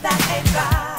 that ain't right.